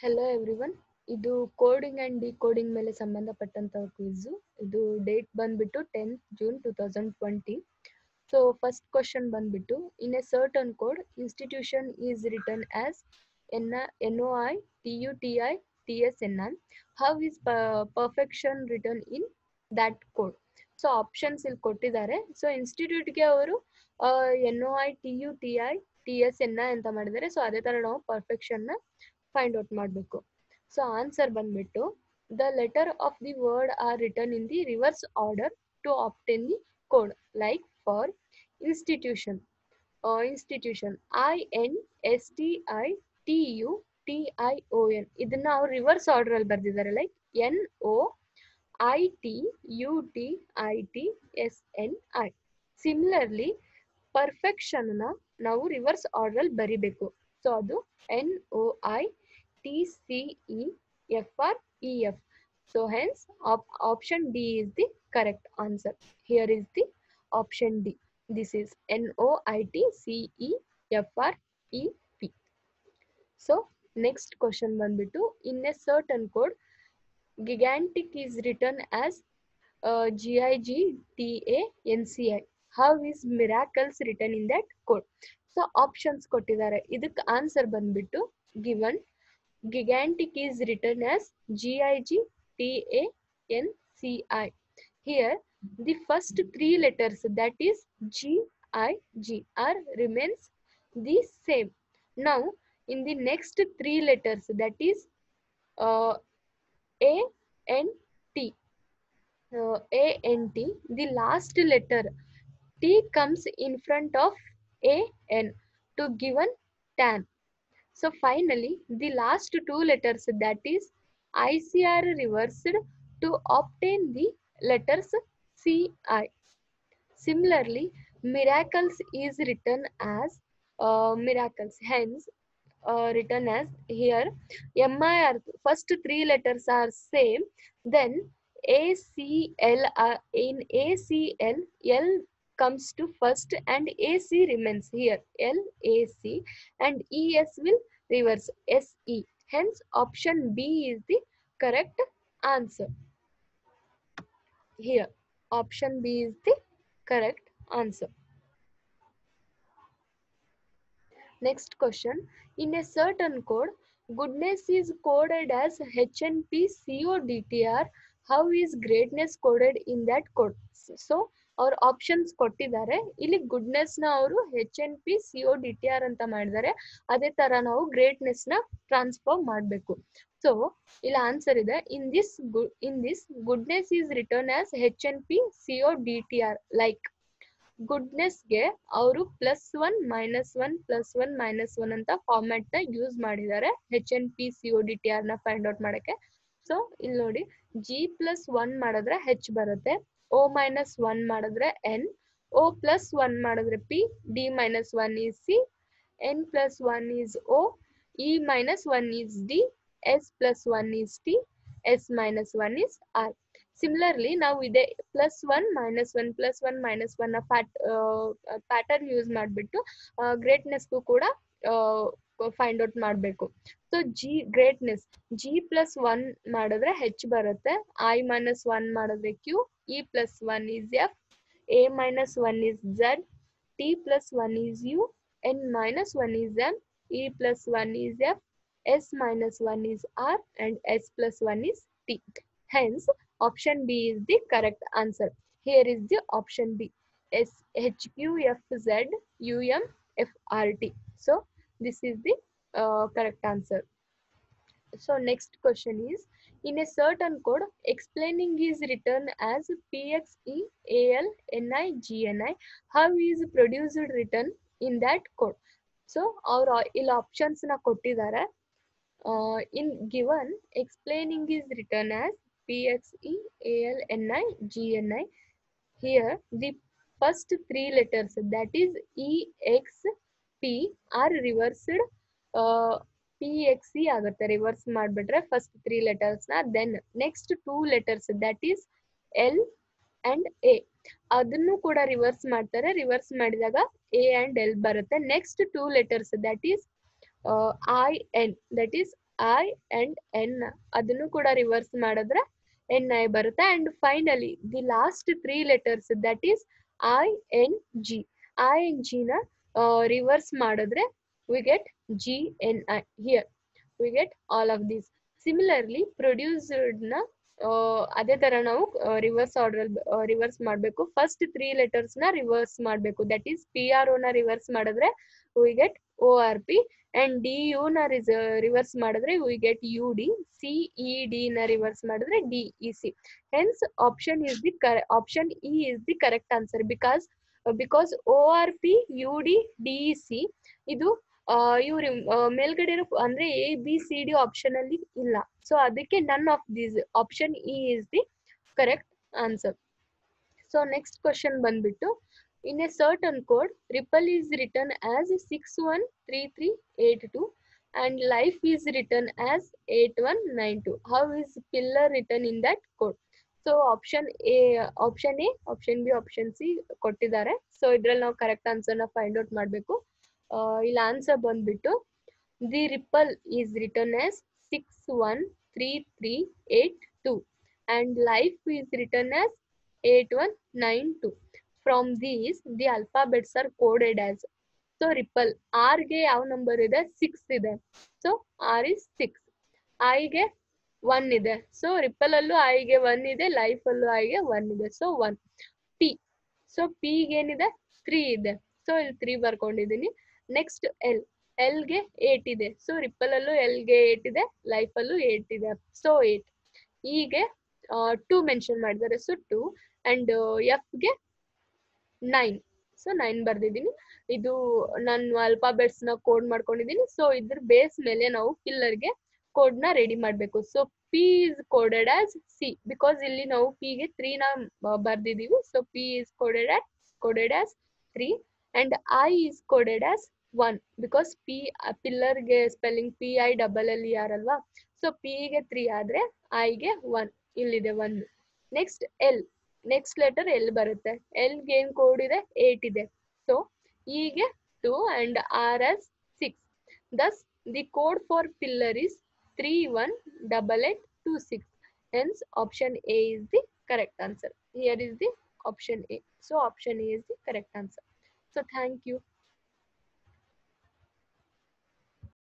Hello everyone ಇದು coding and decoding ಮೇಲೆ ಸಂಬಂಧಪಟ್ಟಂತ ಕ್ವಿಜ್ ಇದು ಡೇಟ್ ಬಂದ್ಬಿಟ್ಟು tenth June two thousand twenty so first question ಬಂದ್ಬಿಟ್ಟು in a certain code institution is return as N N O I T U T I T S N I how is perfection return in that code so options ಇಲ್ಲಿ ಕೊಟ್ಟಿದ್ದಾರೆ. So ಇನ್ಸ್ಟಿಟ್ಯೂಟ್ಗೆ ಅವರು N O I T U T I T S N I ಅಂತ ಮಾಡಿದ್ದಾರೆ. So ಅದೇ ಥರ ನಾವು ಪರ್ಫೆಕ್ಷನ್ನ ಫೈಂಡ್ ಔಟ್ ಮಾಡಬೇಕು. ಸೊ ಆನ್ಸರ್ ಬಂದ್ಬಿಟ್ಟು the letter of the word are return in the reverse order to obtain the code like for institution institution I N S T I T U T I O N ಇದನ್ನ ಅವ್ರು reverse order ಅಲ್ಲಿ ಬರ್ದಿದ್ದಾರೆ like N O I T U T I T S N I similarly ನ ನಾವು reverse order ಅಲ್ಲಿ ಬರಿಬೇಕು. So ಅದು N O I T C E F R E F so hence option D is the correct answer here is the option D this is N O I T C E F R E P so next question ಬಂದ್ಬಿಟ್ಟು in a certain code gigantic is return as G I G T A N C I how is miracles return in that code so options ಕೊಟ್ಟಿದ್ದಾರೆ. ಇದಕ್ಕೆ answer ಬಂದ್ಬಿಟ್ಟು given Gigantic is written as G-I-G-T-A-N-C-I. Here, the first three letters that is G, I, G, R remains the same. Now, in the next three letters that is uh, A, N, T. Uh, A, N, T. The last letter T comes in front of A, N to give an tan so finally the last two letters that is icr reversed to obtain the letters ci similarly miracles is written as uh, miracles hence uh, written as here MIR first three letters are same then ACL uh, in ACL L comes to first and AC remains here L AC and ES will reverse SE hence option B is the correct answer here option B is the correct answer Next question. In a certain code, goodness is coded as HNP CODTR. How is greatness coded in that code? So, ಅವ್ರ options ಕೊಟ್ಟಿದ್ದಾರೆ. ಇಲ್ಲಿ ಗುಡ್ನೆಸ್ನ ಅವರು H N P C O D T R ಅಂತ ಮಾಡಿದ್ದಾರೆ. ಅದೇ ತರ ನಾವು ಗ್ರೇಟ್ನೆಸ್ನ ಟ್ರಾನ್ಸ್ಫಾರ್ಮ್ ಮಾಡಬೇಕು. ಸೊ ಇಲ್ಲಿ ಆನ್ಸರ್ ಇದೆ. In this in this goodness is return as H N P C O D T R like ಗುಡ್ನೆಸ್ಗೆ ಅವರು plus one minus one plus one minus one ಅಂತ ಫಾರ್ಮ್ಯಾಟ್ನ ಯೂಸ್ ಮಾಡಿದ್ದಾರೆ. H N P C O D T ಆರ್ನ find out ಮಾಡಕ್ಕೆ. So ಇಲ್ಲಿ ನೋಡಿ G plus one ಮಾಡಿದ್ರೆ H ಬರುತ್ತೆ. ಓ ಮೈನಸ್ ಒನ್ ಮಾಡಿದ್ರೆ ಎನ್ ಒ ಪ್ಲಸ್ ಒನ್ ಮಾಡಿದ್ರೆ P D minus one is C N plus one is O E minus one is D S plus one is T S minus one is R similarly ನಾವು ಇದೇ plus one minus one plus one minus one pat pattern use ಮಾಡಿಬಿಟ್ಟು ಗ್ರೇಟ್ನೆಸ್ಗೂ ಕೂಡ find out ಮಾಡಬೇಕು. So G greatness G plus one ಮಾಡಿದ್ರೆ H ಬರುತ್ತೆ I minus one ಮಾಡಿದ್ರೆ Q E plus 1 is F, A minus 1 is Z, T plus 1 is U, N minus 1 is M, E plus 1 is F, S minus 1 is R and S plus 1 is T. Hence, option B is the correct answer. Here is the option B. S H Q F Z U M F R T. So, this is the uh, correct answer. So, next question is in a certain code explaining is written as PXEALNIGNI. How is produced written in that code? So, our ill options na koti dara. Uh, in given explaining is written as PXEALNIGNI. Here, the first three letters that is EXP are reversed. Uh, reversed. X C ಆಗುತ್ತೆ reverse ಮಾಡ್ಬಿಟ್ರೆ first three ಲೆಟರ್ಸ್ನ then next two letters that is L and A ಅದನ್ನು ಕೂಡ reverse ಮಾಡ್ತಾರೆ reverse ಮಾಡಿದಾಗ A and L ಬರುತ್ತೆ. Next two letters that is I N that is I and N ಅದನ್ನು ಕೂಡ reverse ಮಾಡಿದ್ರೆ ಎನ್ ಐ ಬರುತ್ತೆ. And finally the last three letters that is I N G I N Jina reverse ಮಾಡಿದ್ರೆ G N I here we get all of these similarly ಪ್ರೊಡ್ಯೂಸ್ಡ್ನ ಅದೇ ತರ ನಾವು reverse order reverse ಮಾಡಬೇಕು. First three ಲೆಟರ್ಸ್ನ reverse ಮಾಡಬೇಕು. That is P ಆರ್ನ reverse ಮಾಡಿದ್ರೆ we get O R P and D U ನ ರಿವರ್ಸ್ ಮಾಡಿದ್ರೆ we get U D C E D ನ ರಿವರ್ಸ್ ಮಾಡಿದ್ರೆ D E C hence option is the option E is the correct answer because because O R P U D D C ಇದು ಇವ್ರ ಮೇಲ್ಗಡೆ ಇರೋ ಅಂದ್ರೆ A B C D option ಅಲ್ಲಿ ಇಲ್ಲ. So ಅದಕ್ಕೆ none of these option E is the correct answer so next question ಬಂದ್ಬಿಟ್ಟು in a certain code ripple is return as six one three three eight two and life is return as eight one nine two how is pillar return in that code so option A option A option B option C ಕೊಟ್ಟಿದ್ದಾರೆ. So ಇದ್ರಲ್ಲಿ ನಾವು correct ಆನ್ಸರ್ನ find out ಮಾಡಬೇಕು. ಇಲ್ಲಿ answer ಬಂದ್ಬಿಟ್ಟು the ripple is return as six one three three eight two and life is return as eight one nine two from these the alphabets are coded as so ripple ಆರ್ಗೆ ಯಾವ number ಇದೆ? Six ಇದೆ. So R is six ಐಗೆ one ಇದೆ. So ripple ಅಲ್ಲೂ ಐಗೆ one ಇದೆ life ಅಲ್ಲೂ ಐಗೆ ಒನ್ ಇದೆ. ಸೊ ಒನ್ ಪಿ ಸೊ ಪಿಗೆ ಏನಿದೆ? ತ್ರೀ ಇದೆ. ಸೊ ಇಲ್ಲಿ ತ್ರೀ ಬರ್ಕೊಂಡಿದೀನಿ ನೆಕ್ಸ್ಟ್ ಎಲ್ ಎಲ್ಗೆ ಏಟ್ ಇದೆ. ಸೊ ರಿಪ್ಪಲ್ ಅಲ್ಲೂ ಎಲ್ಗೆ ಏಟ್ ಇದೆ ಲೈಫ್ ಅಲ್ಲೂ ಏಟ್ ಇದೆ. ಸೊ ಏಟ್ ಹೀಗೆ ಟೂ ಮೆನ್ಷನ್ ಮಾಡಿದ್ದಾರೆ. ಸೊ ಟೂ ಅಂಡ್ ಎಫ್ಗೆ ನೈನ್ ಸೊ ನೈನ್ ಬರ್ದಿದ್ದೀನಿ. ಇದು ನಾನು ಅಲ್ಫಾಬೆಟ್ಸ್ನ ಕೋಡ್ ಮಾಡ್ಕೊಂಡಿದ್ದೀನಿ. ಸೊ ಇದ್ರ ಬೇಸ್ ಮೇಲೆ ನಾವು ಪಿಲ್ಲರ್ಗೆ ಕೋಡ್ನ ರೆಡಿ ಮಾಡಬೇಕು. So P is coded as C because ಇಲ್ಲಿ ನಾವು ಪಿ ಗೆ ತ್ರೀ ನ ಬರ್ದಿದೀವಿ so P is coded as coded as three and I is coded as one because P ಪಿಲ್ಲರ್ಗೆ spelling P I double L R ಅಲ್ವಾ? So ಪಿಗೆ three ಆದ್ರೆ ಗೆ one ಇಲ್ಲಿದೆ one next L next letter L ಬರುತ್ತೆ. ಎಲ್ಗೆ ಏನ್ code ಇದೆ? Eight ಇದೆ. ಸೊ ಇಗೆ two and R is six thus the code for pillar is three one double eight two six hence option A is the correct answer here is the option A so option A is the correct answer so thank you